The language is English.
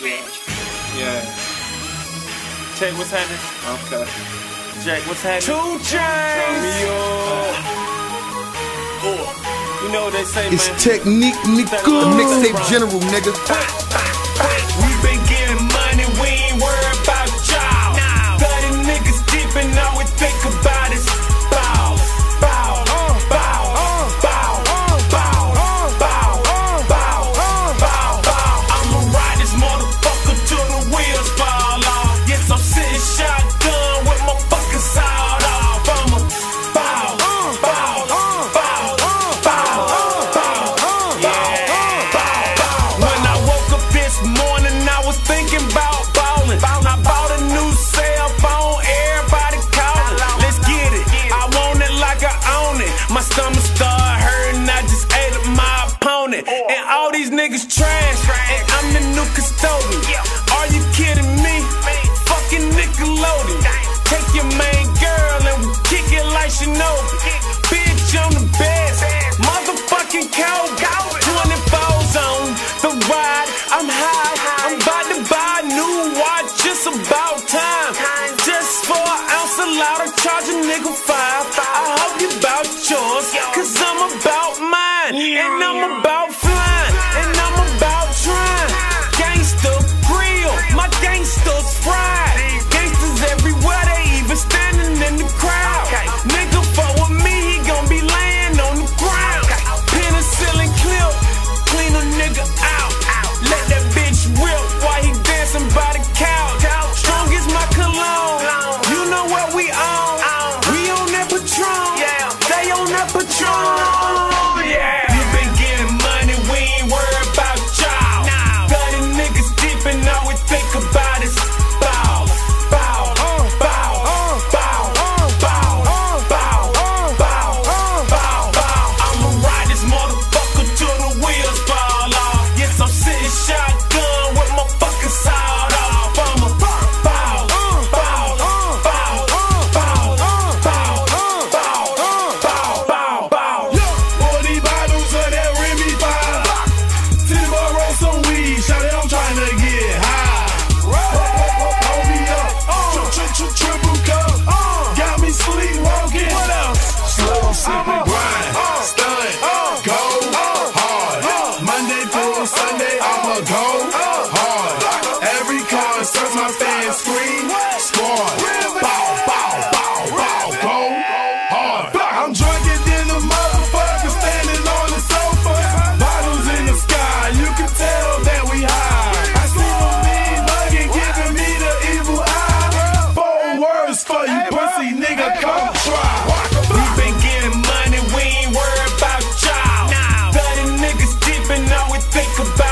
Yeah. Check what's happening? Okay. Jack, what's happening? Two Turn me chains. up. You know what they say, It's man. technique, nigga. The mixtape general, nigga. Morning, I was thinking about ballin'. I bought a new cell phone, everybody calling. Let's get it. I want it like I own it. My stomach start hurting, I just ate up my opponent. And all these niggas trash, and I'm the new custodian. About to buy a new watch. Just about time. Just for an ounce of louder, charge a nigga five. I on that Patron. Scream, squad. Bow, bow, bow, bow, go hard. I'm drunker than the motherfucker standing on the sofa. Bottles in the sky, you can tell that we high. I see my mean mugging giving me the evil eye. Four words for you, pussy nigga, come try. We been getting money, we ain't worried about y'all. Thirty niggas deep and all we think about